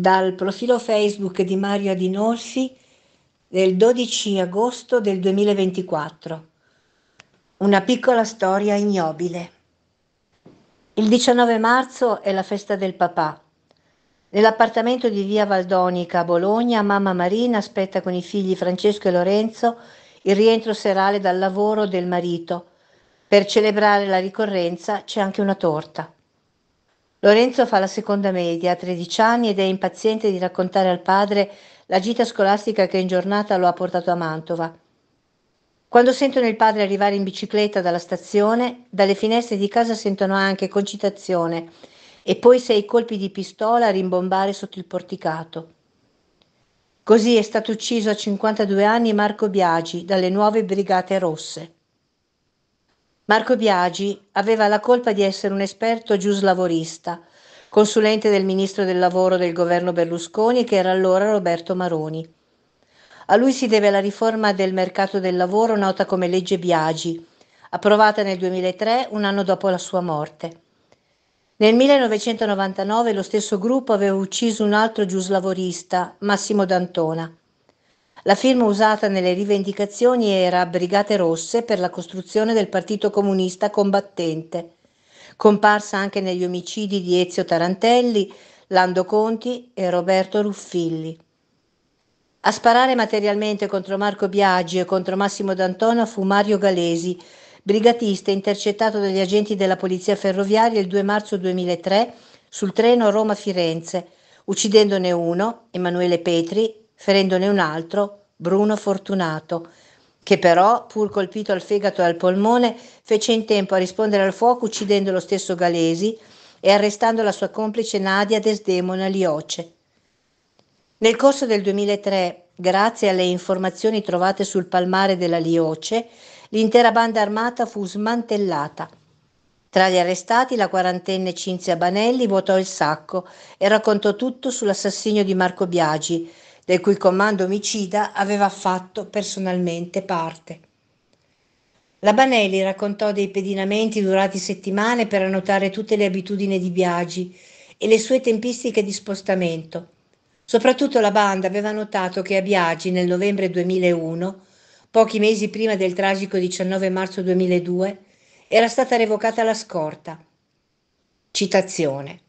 dal profilo Facebook di Mario Adinolfi del 12 agosto del 2024. Una piccola storia ignobile. Il 19 marzo è la festa del papà. Nell'appartamento di via Valdonica a Bologna, mamma Marina aspetta con i figli Francesco e Lorenzo il rientro serale dal lavoro del marito. Per celebrare la ricorrenza c'è anche una torta. Lorenzo fa la seconda media, ha 13 anni ed è impaziente di raccontare al padre la gita scolastica che in giornata lo ha portato a Mantova. Quando sentono il padre arrivare in bicicletta dalla stazione, dalle finestre di casa sentono anche concitazione e poi sei colpi di pistola a rimbombare sotto il porticato. Così è stato ucciso a 52 anni Marco Biagi dalle nuove Brigate Rosse. Marco Biagi aveva la colpa di essere un esperto giuslavorista, consulente del ministro del lavoro del governo Berlusconi che era allora Roberto Maroni. A lui si deve la riforma del mercato del lavoro nota come legge Biagi, approvata nel 2003, un anno dopo la sua morte. Nel 1999 lo stesso gruppo aveva ucciso un altro giuslavorista, Massimo D'Antona. La firma usata nelle rivendicazioni era Brigate Rosse per la costruzione del Partito Comunista Combattente, comparsa anche negli omicidi di Ezio Tarantelli, Lando Conti e Roberto Ruffilli. A sparare materialmente contro Marco Biagi e contro Massimo D'Antona fu Mario Galesi, brigatista intercettato dagli agenti della Polizia Ferroviaria il 2 marzo 2003 sul treno Roma-Firenze, uccidendone uno, Emanuele Petri, ferendone un altro, Bruno Fortunato, che però, pur colpito al fegato e al polmone, fece in tempo a rispondere al fuoco uccidendo lo stesso Galesi e arrestando la sua complice Nadia Desdemona Lioce. Nel corso del 2003, grazie alle informazioni trovate sul palmare della Lioce, l'intera banda armata fu smantellata. Tra gli arrestati la quarantenne Cinzia Banelli vuotò il sacco e raccontò tutto sull'assassinio di Marco Biagi, del cui comando omicida aveva fatto personalmente parte. La Banelli raccontò dei pedinamenti durati settimane per annotare tutte le abitudini di Biagi e le sue tempistiche di spostamento. Soprattutto la banda aveva notato che a Biagi nel novembre 2001, pochi mesi prima del tragico 19 marzo 2002, era stata revocata la scorta. Citazione.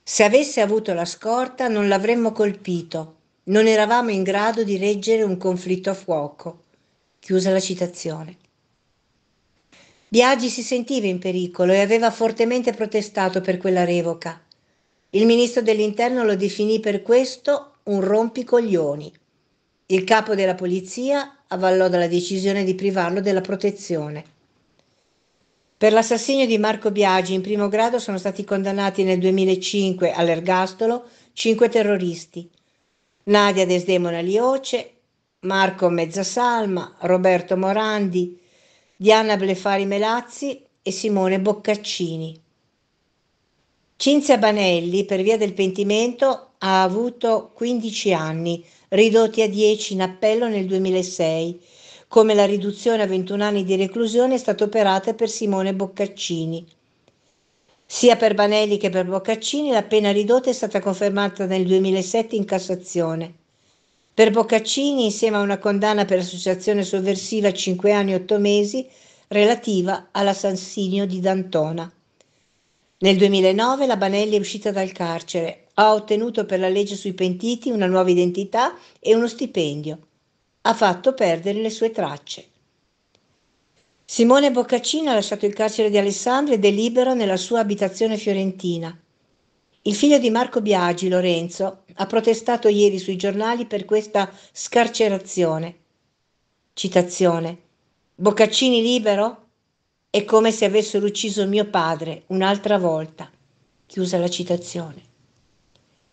Se avesse avuto la scorta non l'avremmo colpito, non eravamo in grado di reggere un conflitto a fuoco. Chiusa la citazione. Biagi si sentiva in pericolo e aveva fortemente protestato per quella revoca. Il ministro dell'Interno lo definì per questo un rompicoglioni. Il capo della polizia avvallò dalla decisione di privarlo della protezione. Per l'assassinio di Marco Biagi in primo grado sono stati condannati nel 2005 all'ergastolo cinque terroristi, Nadia Desdemona Lioce, Marco Mezzasalma, Roberto Morandi, Diana Blefari Melazzi e Simone Boccaccini. Cinzia Banelli, per via del pentimento, ha avuto 15 anni, ridotti a 10 in appello nel 2006, come la riduzione a 21 anni di reclusione è stata operata per Simone Boccaccini. Sia per Banelli che per Boccaccini la pena ridotta è stata confermata nel 2007 in Cassazione. Per Boccaccini, insieme a una condanna per associazione sovversiva a 5 anni e 8 mesi, relativa all'assassinio di D'Antona. Nel 2009 la Banelli è uscita dal carcere, ha ottenuto per la legge sui pentiti una nuova identità e uno stipendio. Ha fatto perdere le sue tracce. Simone Boccaccino ha lasciato il carcere di Alessandria ed è libero nella sua abitazione fiorentina. Il figlio di Marco Biagi, Lorenzo, ha protestato ieri sui giornali per questa scarcerazione. Citazione. Boccaccini libero? È come se avessero ucciso mio padre un'altra volta. Chiusa la citazione.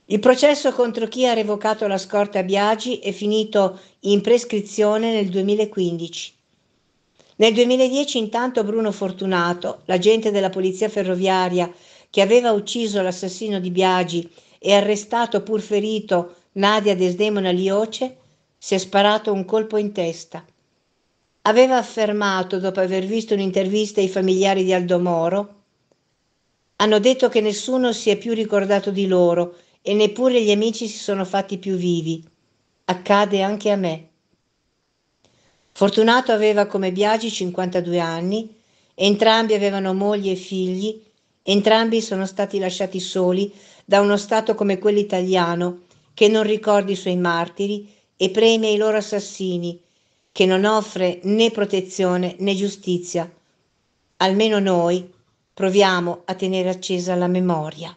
Il processo contro chi ha revocato la scorta a Biagi è finito in prescrizione nel 2015. Nel 2010 intanto Bruno Fortunato, l'agente della polizia ferroviaria che aveva ucciso l'assassino di Biagi e arrestato pur ferito Nadia Desdemona Lioce, si è sparato un colpo in testa. Aveva affermato, dopo aver visto un'intervista ai familiari di Aldo Moro, hanno detto che nessuno si è più ricordato di loro e neppure gli amici si sono fatti più vivi. Accade anche a me. Fortunato aveva come Biagi 52 anni, entrambi avevano moglie e figli, entrambi sono stati lasciati soli da uno Stato come quello italiano che non ricordi i suoi martiri e premia i loro assassini, che non offre né protezione né giustizia. Almeno noi proviamo a tenere accesa la memoria.